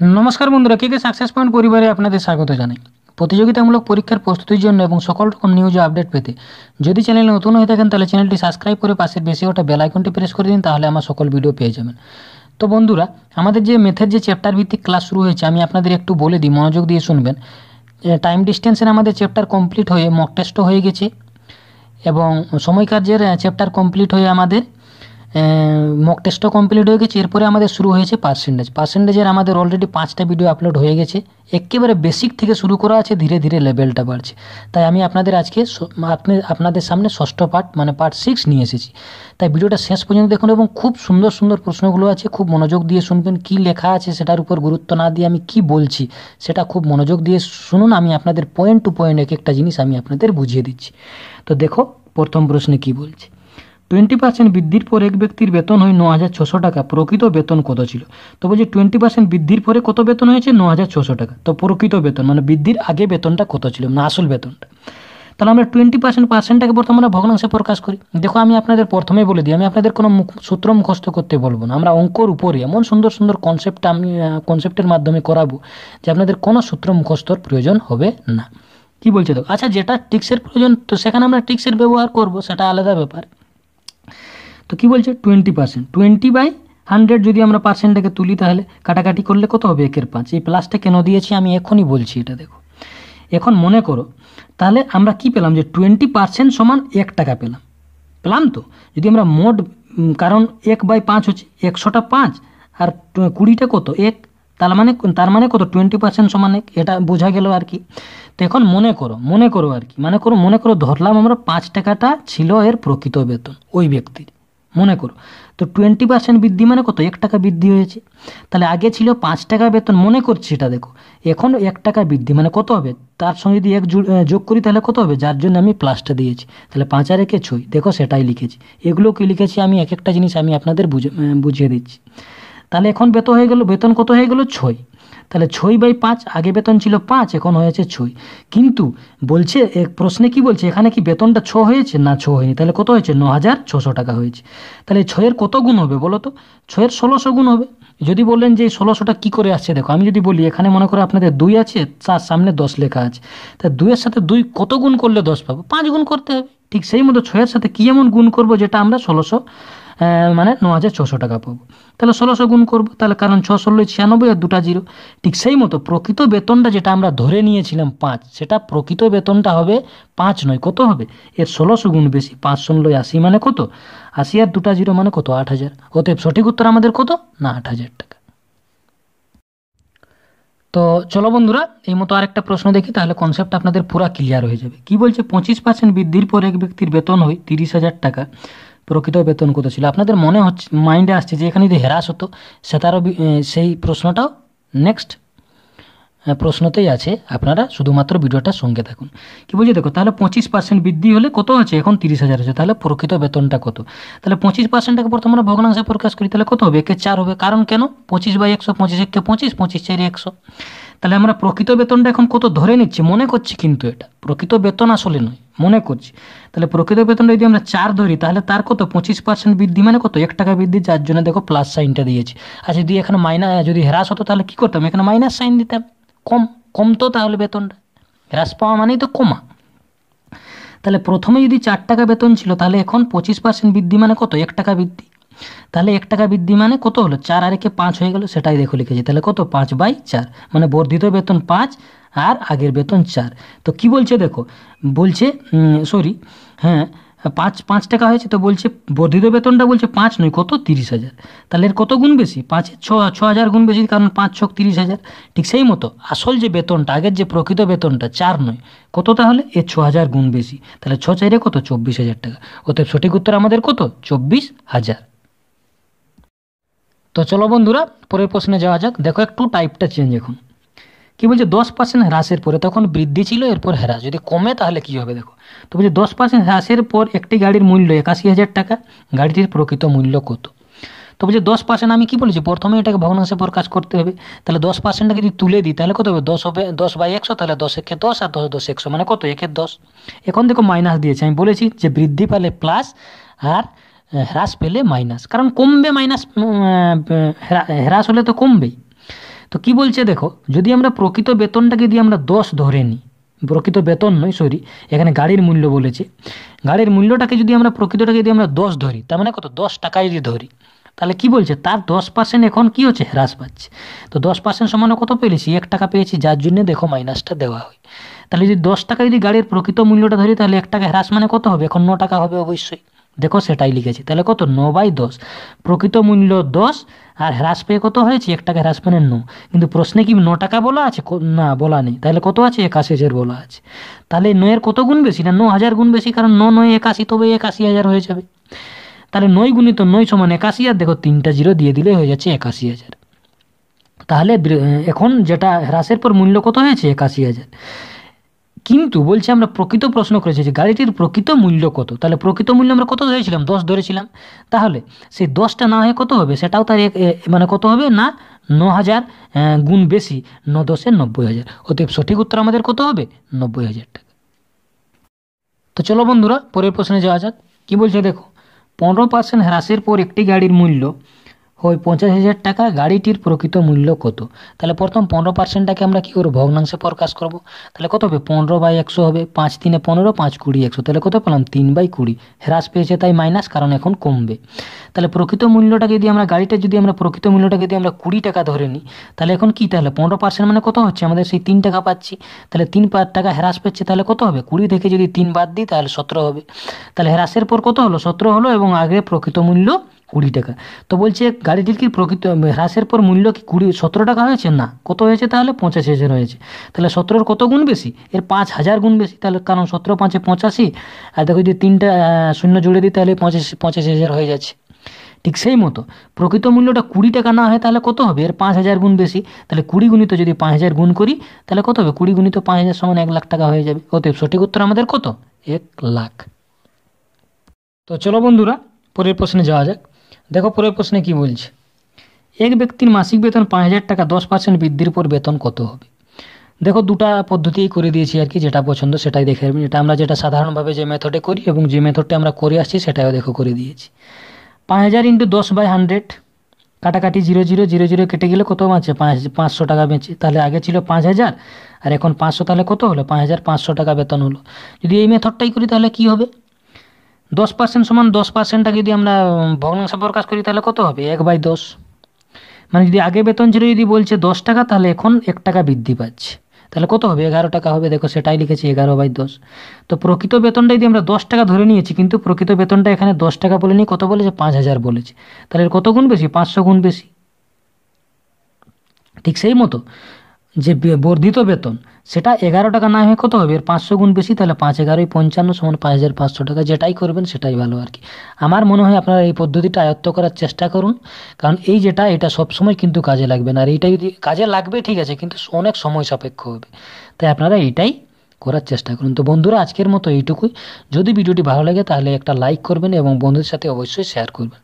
নমস্কার বন্ধুরা, কে কে success point পরিবারে আপনাদের স্বাগত জানাই। প্রতিযোগিতামূলক পরীক্ষার প্রস্তুতির জন্য এবং সকল রকম নিউজ আপডেট পেতে যদি চ্যানেলে নতুন হয়ে থাকেন, তাহলে চ্যানেলটি সাবস্ক্রাইব করে পাশের বেশি ওটা বেল আইকনটি প্রেস করে দিন, তাহলে আমার সকল ভিডিও পেয়ে যাবেন। তো বন্ধুরা, আমাদের যে মেথের যে চ্যাপ্টার ভিত্তিক ক্লাস শুরু হয়েছে, আমি আপনাদের একটু বলে দিই, মনোযোগ দিয়ে শুনবেন। টাইম ডিস্টেন্সের আমাদের চ্যাপ্টার কমপ্লিট হয়ে মক টেস্টও হয়ে গেছে এবং সময় কার্যের চ্যাপ্টার কমপ্লিট হয়ে আমাদের মক টেস্টও কমপ্লিট হয়ে গেছে। এরপরে আমাদের শুরু হয়েছে পার্সেন্টেজ পার্সেন্টেজের আমাদের অলরেডি পাঁচটা ভিডিও আপলোড হয়ে গেছে। একেবারে বেসিক থেকে শুরু করা আছে, ধীরে ধীরে লেভেলটা বাড়ছে। তাই আমি আপনাদের আজকে আপনি, আপনাদের সামনে ষষ্ঠ পার্ট মানে পার্ট সিক্স নিয়ে এসেছি। তাই ভিডিওটা শেষ পর্যন্ত দেখুন এবং খুব সুন্দর সুন্দর প্রশ্নগুলো আছে। খুব মনোযোগ দিয়ে শুনবেন, কি লেখা আছে সেটার উপর গুরুত্ব না দিয়ে আমি কি বলছি সেটা খুব মনোযোগ দিয়ে শুনুন। আমি আপনাদের পয়েন্ট টু পয়েন্ট এক একটা জিনিস আমি আপনাদের বুঝিয়ে দিচ্ছি। তো দেখো, প্রথম প্রশ্নে কি বলছে? টোয়েন্টি পার্সেন্ট বৃদ্ধির পর এক ব্যক্তির বেতন হয় ন হাজার ছশো টাকা, প্রকৃত বেতন কত ছিল? তো বলছি টোয়েন্টি পার্সেন্ট বৃদ্ধির পরে কত বেতন হয়েছে? ন হাজার ছশো টাকা। তো প্রকৃত বেতন মানে বৃদ্ধির আগে বেতনটা কত ছিল? মানে আসল বেতনটা। তাহলে আমরা টোয়েন্টি পার্সেন্ট পার্সেন্টটাকে প্রথমে আমরা ভগ্নাংশে প্রকাশ করি। দেখো, আমি আপনাদের প্রথমে বলে দিই, আমি আপনাদের কোনো সূত্র মুখস্থ করতে বলব না। আমরা অঙ্কর উপরে এমন সুন্দর সুন্দর কনসেপ্ট আমি কনসেপ্টের মাধ্যমে করাবো যে আপনাদের কোনো সূত্র মুখস্থর প্রয়োজন হবে না। কি বলছে তো আচ্ছা যেটা টিক্সের প্রয়োজন, তো সেখানে আমরা টিক্সের ব্যবহার করব, সেটা আলাদা ব্যাপার। তো কি বলছে? Twenty percent twenty by hundred যদি আমরা পার্সেন্টটাকে তুলি তাহলে কাটাকাটি করলে কত হবে? একের পাঁচ। এই প্লাসটা কেন দিয়েছি? আমি এখনই বলছি এটা দেখো। এখন মনে করো, তাহলে আমরা কি পেলাম যে টোয়েন্টি পার্সেন্ট সমান এক টাকা পেলাম? পেলাম তো। যদি আমরা মোট কারণ এক বাই পাঁচ হচ্ছে একশোটা পাঁচ, আর কুড়িটা কত? এক। তার মানে তার মানে কত? টোয়েন্টি পার্সেন্ট সমান এক। এটা বোঝা গেল আর কি। তো এখন মনে করো মনে করো আর কি। মানে করো, মনে করো ধরলাম আমরা পাঁচ টাকাটা ছিল এর প্রকৃত বেতন, ওই ব্যক্তির। মনে করো। তো টোয়েন্টি পার্সেন্ট বৃদ্ধি মানে কত? এক টাকা বৃদ্ধি হয়েছে। তাহলে আগে ছিল পাঁচ টাকা বেতন, মনে করছি এটা দেখো। এখন এক টাকা বৃদ্ধি মানে কত হবে? তার সঙ্গে যদি এক যোগ করি তাহলে কত হবে? যার জন্য আমি প্লাসটা দিয়েছি। তাহলে পাঁচ আর একে ছই দেখো সেটাই লিখেছি। এগুলো কি লিখেছি আমি? এক একটা জিনিস আমি আপনাদের বুঝে বুঝিয়ে দিচ্ছি। তাহলে এখন বেতন হয়ে গেল, বেতন কত হয়ে গেল? ছয়। তাহলে ছয় বাই পাঁচ, আগে বেতন ছিল পাঁচ, এখন হয়েছে ছয়। কিন্তু বলছে এক প্রশ্নে কি বলছে, এখানে কি বেতনটা ছ হয়েছে? না, ছ হয়নি। তাহলে কত হয়েছে? ন হাজার ছশো টাকা হয়েছে। তাহলে ছয়ের কত গুণ হবে বলো তো? ছয়ের ষোলোশো গুণ হবে। যদি বললেন যে ষোলোশোটা কী করে আসছে? দেখো, আমি যদি বলি, এখানে মনে করো আপনাদের দুই আছে তার সামনে দশ লেখা আছে। তা দুইয়ের সাথে দুই কত গুণ করলে দশ পাবো? পাঁচ গুণ করতে হবে। ঠিক সেই মতো ছয়ের সাথে কী এমন গুণ করব, যেটা আমরা ষোলোশো মানে ন হাজার ছশো টাকা পাবো। তাহলে ষোলোশো গুণ করব, তাহলে কারণ ছ ষোলো ছিয়ানব্বই আর দুটা জিরো। ঠিক সেই মতো প্রকৃত বেতনটা যেটা আমরা ধরে নিয়েছিলাম পাঁচ, সেটা প্রকৃত বেতনটা হবে পাঁচ নয়, কত হবে? এর ষোলোশো গুণ বেশি, পাঁচ ষোলো আশি মানে কত? আশি আর দুটা জিরো মানে কত? আট হাজার। অতএব সঠিক উত্তর আমাদের কত? না, আট হাজার টাকা। তো চলো বন্ধুরা, এই মতো আরেকটা প্রশ্ন দেখি, তাহলে কনসেপ্ট আপনাদের পুরা ক্লিয়ার হয়ে যাবে। কি বলছে? পঁচিশ পার্সেন্ট বৃদ্ধির পর এক ব্যক্তির বেতন হয় তিরিশ হাজার টাকা। প্রকৃত বেতন কত ছিল? আপনাদের মনে হচ্ছে মাইন্ডে আসছে যে এখানে যদি হ্রাস হতো সেটারও সেই প্রশ্নটাও নেক্সট প্রশ্নতেই আছে। আপনারা শুধুমাত্র ভিডিওটা সঙ্গে থাকুন। কি বলছি, দেখো, তাহলে পঁচিশ পার্সেন্ট বৃদ্ধি হলে কত আছে? এখন তিরিশ হাজার আছে তাহলে প্রকৃত বেতনটা কত? তাহলে পঁচিশ পার্সেন্টটাকে প্রথমে আমরা ভগ্নাংশে প্রকাশ করি, তাহলে কত হবে? একে চার হবে। কারণ কেন? পঁচিশ বাই একশো, পঁচিশ একে পঁচিশ পঁচিশ চারি একশো। তাহলে আমরা প্রকৃত বেতনটা এখন কত ধরে নিচ্ছি? মনে করছি কিন্তু এটা। প্রকৃত বেতন আসলে নয়। মনে করছি। তাহলে প্রকৃত বেতনটা যদি আমরা চার ধরি, তাহলে তার কত? পঁচিশ পার্সেন্ট বৃদ্ধি মানে কত? এক টাকা বৃদ্ধি, যার জন্য দেখো প্লাস সাইনটা দিয়েছি। আর যদি এখানে মাইনাস যদি হ্রাস হতো তাহলে কী করতাম? এখানে মাইনাস সাইন দিতাম। কম কমতো তাহলে বেতনটা। হ্রাস পাওয়া মানেই তো কমা। তাহলে প্রথমে যদি চার টাকা বেতন ছিল, তাহলে এখন পঁচিশ পার্সেন্ট বৃদ্ধি মানে কত? এক টাকা বৃদ্ধি। তাহলে এক টাকা বৃদ্ধি মানে কত হলো? চার আর একে পাঁচ হয়ে গেল, সেটাই দেখো লিখেছি। তাহলে কত? পাঁচ বাই চার। মানে বর্ধিত বেতন পাঁচ আর আগের বেতন চার। তো কি বলছে দেখো? বলছে সরি হ্যাঁ পাঁচ পাঁচ টাকা হয়েছে, তো বলছে, বর্ধিত বেতনটা বলছে পাঁচ নয়, কত? তিরিশ হাজার। তাহলে এর কত গুণ বেশি? পাঁচের ছ ছ হাজার গুণ বেশি, কারণ পাঁচ, ছক তিরিশ হাজার। ঠিক সেই মতো, আসল যে বেতনটা, আগের যে প্রকৃত বেতনটা, চার নয়, কত তাহলে? এর ছ হাজার গুণ বেশি। তাহলে ছ চাইরে কত? চব্বিশ হাজার টাকা। অতএব সঠিক উত্তর আমাদের কত? চব্বিশ হাজার। তো চলো বন্ধুরা, পরের প্রশ্নে যাওয়া যাক। দেখো, একটু টাইপটা চেঞ্জ এখন। কি বলছে, দশ পার্সেন্ট হ্রাসের পরে তখন বৃদ্ধি ছিল, এরপর হ্রাস। যদি কমে তাহলে কী হবে দেখো? তো বলছে, দশ পার্সেন্ট হ্রাসের পর একটি গাড়ির মূল্য একাশি হাজার টাকা, গাড়িটির প্রকৃত মূল্য কত? তো বলছে, দশ পার্সেন্ট আমি কী বলেছি? প্রথমে এটাকে ভগ্নাংশে প্রকাশ করতে হবে। তাহলে দশ পার্সেন্টটা যদি তুলে দিই, তাহলে কত হবে? দশ হবে, দশ বাই একশো, তাহলে দশ একে দশ, আর দশ দশ একশো মানে কত? একের দশ। এখন দেখো মাইনাস দিয়েছে। আমি বলেছি যে বৃদ্ধি পেলে প্লাস আর হ্রাস পেলে মাইনাস কারণ কমবে মাইনাস হ্রাস হলে তো কমবেই। তো কি বলছে দেখো, যদি আমরা প্রকৃত বেতনটাকে দিয়ে আমরা দশ ধরে নিই, প্রকৃত বেতন নয় সরি এখানে গাড়ির মূল্য বলেছে, গাড়ির মূল্যটাকে যদি আমরা প্রকৃতটাকে যদি আমরা দশ ধরি, তার মানে কত, দশ টাকা যদি ধরি, তাহলে কি বলছে, তার দশ পার্সেন্ট এখন কি হচ্ছে, হ্রাস পাচ্ছে, তো দশ পার্সেন্ট সমান কত পেয়েছি, এক টাকা পেয়েছি, যার জন্য দেখো মাইনাসটা দেওয়া হয়, তাহলে যদি দশ টাকা যদি গাড়ির প্রকৃত মূল্যটা ধরি, তাহলে এক টাকা হ্রাস মানে কত হবে, এখন ন টাকা হবে অবশ্যই দেখো সেটাই লিখেছি। তাহলে কত? ন বাই দশ। প্রকৃত মূল্য দশ, আর হ্রাস পেয়ে কত হয়েছে? এক টাকা হ্রাস মানে ন কিন্তু প্রশ্নে কি ন টাকা বলা আছে? না, বলা নেই। তাহলে কত আছে? একাশি হাজার বলা আছে। তাহলে নয়ের কত গুণ বেশি? না ন হাজার গুণ বেশি, কারণ ন নয় একাশি, তবে একাশি হাজার হয়ে যাবে। তাহলে নয় গুণিত নয় সমান একাশি, আর দেখো তিনটা জিরো দিয়ে দিলে হয়ে যাচ্ছে একাশি হাজার। তাহলে এখন যেটা হ্রাসের পর মূল্য কত হয়েছে? একাশি হাজার। কিন্তু বলছে আমরা প্রকৃত প্রশ্ন করেছি যে গাড়িটির প্রকৃত মূল্য কত? তাহলে প্রকৃত মূল্য আমরা কত ধরেছিলাম? দশ ধরেছিলাম। তাহলে সেই দশটা না হয়ে কত হবে? সেটাও তার মানে কত হবে না? ন হাজার গুণ বেশি ন দশে নব্বই হাজার। অতএব সঠিক উত্তর আমাদের কত হবে? নব্বই হাজার টাকা। তো চলো বন্ধুরা, পরের প্রশ্নে যাওয়া যাক। কী বলছে দেখো? পনেরো পার্সেন্ট হ্রাসের পর একটি গাড়ির মূল্য হয় পঞ্চাশ হাজার টাকা গাড়িটির প্রকৃত মূল্য কত? তাহলে প্রথম পনেরো পার্সেন্টটাকে আমরা কী করব? ভগ্নাংশে প্রকাশ করব। তাহলে কত হবে? পনেরো বাই একশো হবে। পাঁচ তিনে পনেরো, পাঁচ কুড়ি একশো। তাহলে কত পেলাম? তিন বাই কুড়ি। হ্রাস পেয়েছে তাই মাইনাস কারণ এখন কমবে। তাহলে প্রকৃত মূল্যটা যদি আমরা, গাড়িটা যদি আমরা প্রকৃত মূল্যটা যদি আমরা কুড়ি টাকা ধরে নিই, তাহলে এখন কী? তাহলে পনেরো পার্সেন্ট মানে কত হচ্ছে? আমাদের সেই তিন টাকা পাচ্ছি। তাহলে তিন টাকা হ্রাস পাচ্ছে তাহলে কত হবে? কুড়ি থেকে যদি তিন বাদ দিই, তাহলে সতেরো হবে। তাহলে হ্রাসের পর কত হলো? সতেরো হলো এবং আগে প্রকৃত মূল্য কুড়ি টাকা। তো বলছে, গাড়িটির কি প্রকৃত, হ্রাসের পর মূল্য কি কুড়ি, সতেরো টাকা হয়েছে? না। কত হয়েছে তাহলে? পঁচাশি হাজার হয়েছে। তাহলে সতেরোর কত গুণ বেশি? এর পাঁচ হাজার গুণ বেশি। তাহলে কারণ সতেরো পাঁচে পঁচাশি, আর দেখো যদি তিনটা শূন্য জুড়ে দিই, তাহলে পঁচাশি পঁচাশি হাজার হয়ে যাচ্ছে। ঠিক সেই মতো। প্রকৃত মূল্যটা কুড়ি টাকা না হয়, তাহলে কত হবে? এর পাঁচ হাজার গুণ বেশি। তাহলে কুড়ি গুণিত যদি পাঁচ হাজার গুণ করি, তাহলে কত হবে? কুড়ি গুণিত পাঁচ হাজার সমান এক লাখ টাকা হয়ে যাবে। অতএব সঠিক উত্তর আমাদের কত? এক লাখ। তো চলো বন্ধুরা, পরের প্রশ্নে যাওয়া যাক। দেখো পরের প্রশ্নে কি বলছে? এক ব্যক্তির মাসিক বেতন পাঁচ হাজার টাকা, দশ পার্সেন্ট বৃদ্ধির পর বেতন কত হবে? দেখো দুটা পদ্ধতিই করে দিয়েছি আর কি, যেটা পছন্দ সেটাই দেখে নেবেন এটা আমরা যেটা সাধারণভাবে যে মেথডে করি এবং যে মেথডটা আমরা করে আসছি সেটাও দেখো করে দিয়েছি। পাঁচ হাজার ইন্টু দশ বাই হান্ড্রেড, কাটাকাটি জিরো জিরো জিরো জিরো কেটে গেলে কত বাঁচে পাঁচ, পাঁচশো টাকা বেঁচে। তাহলে আগে ছিল পাঁচ হাজার, আর এখন পাঁচশো, তাহলে কত হলো? পাঁচ হাজার পাঁচশো টাকা বেতন হলো। যদি এই মেথডটাই করি তাহলে কী হবে? দশ পার্সেন্ট সমান দশ পার্সেন্টটা যদি আমরা ভগ্নাংশ প্রকাশ করি, তাহলে কত হবে? এক বাই দশ। মানে যদি আগে বেতন ছিল, যদি বলছে দশ টাকা, তাহলে এখন এক টাকা বৃদ্ধি পাচ্ছে। তাহলে কত হবে? এগারো টাকা হবে। দেখো, সেটাই লিখেছি এগারো বাই দশ। তো প্রকৃত বেতনটা যদি আমরা দশ টাকা ধরে নিয়েছি, কিন্তু প্রকৃত বেতনটা এখানে দশ টাকা বলে নিই কত বলেছে? পাঁচ হাজার বলেছে। তাহলে কত গুণ বেশি? পাঁচশো গুণ বেশি। ঠিক সেই মতো। যে বর্ধিত বেতন, সেটা এগারো টাকা না হয়ে কত হবে? এর পাঁচশো গুণ বেশি, তাহলে পাঁচ এগারোই পঞ্চান্ন সমান পাঁচ হাজার পাঁচশো টাকা। যেটাই করবেন, সেটাই ভালো আর কি। আমার মনে হয় আপনারা এই পদ্ধতিটা আয়ত্ত করার চেষ্টা করুন, কারণ এই যেটা, এটা সবসময় কিন্তু কাজে লাগবে না। আর এইটা যদি কাজে লাগবে, ঠিক আছে, কিন্তু অনেক সময় সাপেক্ষ হবে। তাই আপনারা এইটাই করার চেষ্টা করুন। তো বন্ধুরা, আজকের মতো এইটুকুই। যদি ভিডিওটি ভালো লাগে, তাহলে একটা লাইক করবেন এবং বন্ধুদের সাথে অবশ্যই শেয়ার করবেন।